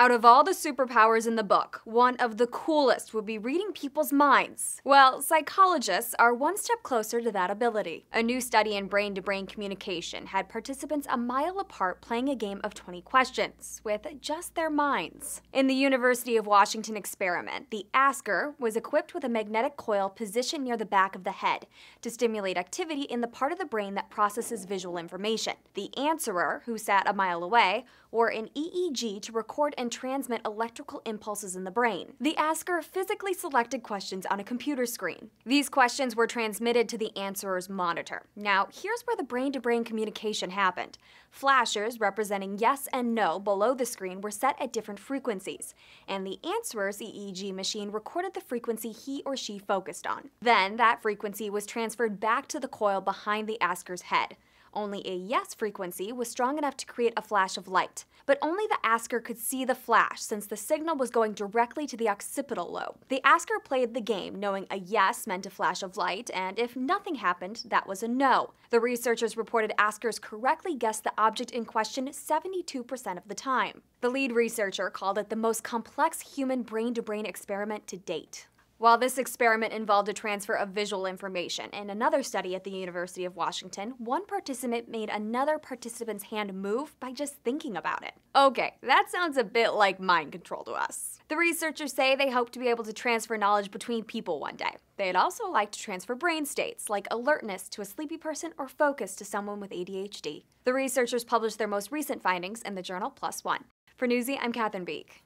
Out of all the superpowers in the book, one of the coolest would be reading people's minds. Well, psychologists are one step closer to that ability. A new study in brain to brain communication had participants a mile apart playing a game of 20 questions with just their minds. In the University of Washington experiment, the asker was equipped with a magnetic coil positioned near the back of the head to stimulate activity in the part of the brain that processes visual information. The answerer, who sat a mile away, wore an EEG to record and transmit electrical impulses in the brain. The asker physically selected questions on a computer screen. These questions were transmitted to the answerer's monitor. Now, here's where the brain to brain communication happened. Flashers representing yes and no below the screen were set at different frequencies, and the answerer's EEG machine recorded the frequency he or she focused on. Then, that frequency was transferred back to the coil behind the asker's head. Only a yes frequency was strong enough to create a flash of light, but only the asker could see the flash since the signal was going directly to the occipital lobe. The asker played the game knowing a yes meant a flash of light, and if nothing happened, that was a no. The researchers reported askers correctly guessed the object in question 72% of the time. The lead researcher called it the most complex human brain to brain experiment to date. While this experiment involved a transfer of visual information, in another study at the University of Washington, one participant made another participant's hand move by just thinking about it. Okay, that sounds a bit like mind control to us. The researchers say they hope to be able to transfer knowledge between people one day. They'd also like to transfer brain states, like alertness to a sleepy person or focus to someone with ADHD. The researchers published their most recent findings in the journal PLOS ONE. For Newsy, I'm Katherine Biek.